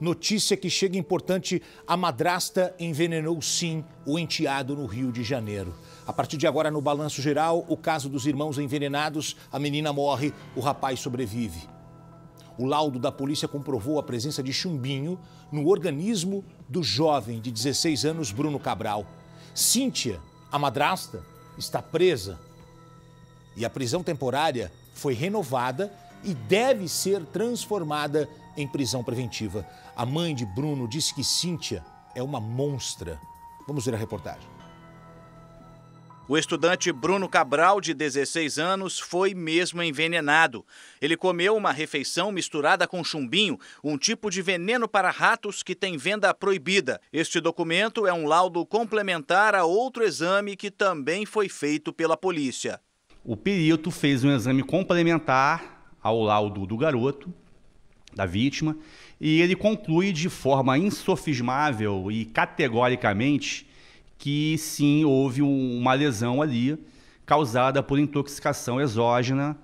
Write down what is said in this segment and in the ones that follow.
Notícia que chega importante: a madrasta envenenou sim o enteado no Rio de Janeiro. A partir de agora, no balanço geral, o caso dos irmãos envenenados: a menina morre, o rapaz sobrevive. O laudo da polícia comprovou a presença de chumbinho no organismo do jovem de 16 anos, Bruno Cabral. Cíntia, a madrasta, está presa e a prisão temporária foi renovada e deve ser transformada em prisão preventiva. A mãe de Bruno disse que Cíntia é uma monstra. Vamos ver a reportagem. O estudante Bruno Cabral, de 16 anos, foi mesmo envenenado. Ele comeu uma refeição misturada com chumbinho, um tipo de veneno para ratos que tem venda proibida. Este documento é um laudo complementar a outro exame que também foi feito pela polícia. O perito fez um exame complementar ao laudo do garoto, da vítima, e ele conclui de forma insofismável e categoricamente que sim houve uma lesão ali causada por intoxicação exógena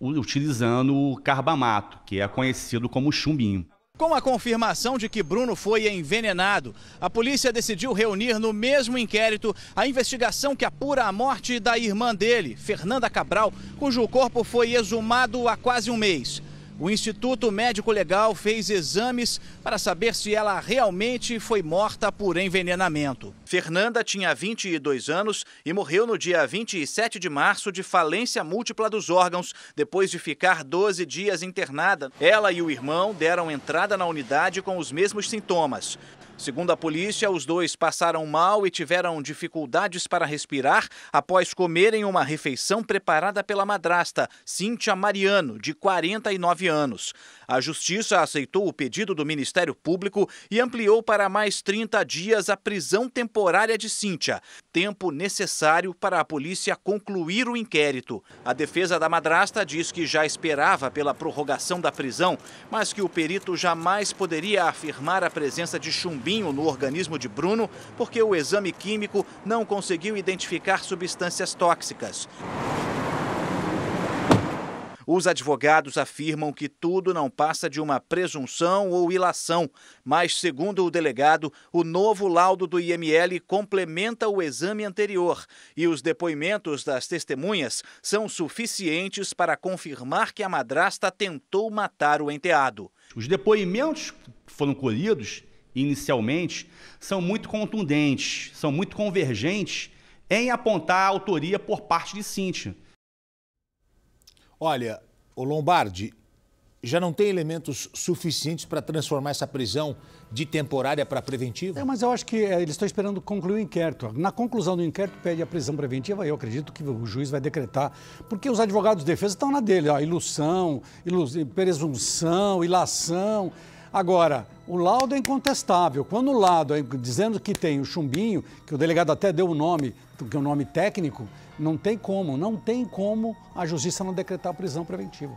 utilizando o carbamato, que é conhecido como chumbinho. Com a confirmação de que Bruno foi envenenado, a polícia decidiu reunir no mesmo inquérito a investigação que apura a morte da irmã dele, Fernanda Cabral, cujo corpo foi exumado há quase um mês. O Instituto Médico Legal fez exames para saber se ela realmente foi morta por envenenamento. Fernanda tinha 22 anos e morreu no dia 27 de março de falência múltipla dos órgãos, depois de ficar 12 dias internada. Ela e o irmão deram entrada na unidade com os mesmos sintomas. Segundo a polícia, os dois passaram mal e tiveram dificuldades para respirar após comerem uma refeição preparada pela madrasta, Cíntia Mariano, de 49 anos. A justiça aceitou o pedido do Ministério Público e ampliou para mais 30 dias a prisão temporária de Cíntia, tempo necessário para a polícia concluir o inquérito. A defesa da madrasta diz que já esperava pela prorrogação da prisão, mas que o perito jamais poderia afirmar a presença de no organismo de Bruno porque o exame químico não conseguiu identificar substâncias tóxicas. Os advogados afirmam que tudo não passa de uma presunção ou ilação, mas, segundo o delegado, o novo laudo do IML complementa o exame anterior e os depoimentos das testemunhas são suficientes para confirmar que a madrasta tentou matar o enteado. Os depoimentos foram colhidos inicialmente, são muito contundentes, são muito convergentes em apontar a autoria por parte de Cíntia. Olha, o Lombardi já não tem elementos suficientes para transformar essa prisão de temporária para preventiva? É, mas eu acho que é, eles estão esperando concluir o inquérito. Na conclusão do inquérito, pede a prisão preventiva, eu acredito que o juiz vai decretar, porque os advogados de defesa estão na dele, ó, ilusão, ilus... presunção, ilação. Agora, o laudo é incontestável. Quando o laudo é dizendo que tem o chumbinho, que o delegado até deu o nome, que é o nome técnico, não tem como, não tem como a justiça não decretar prisão preventiva.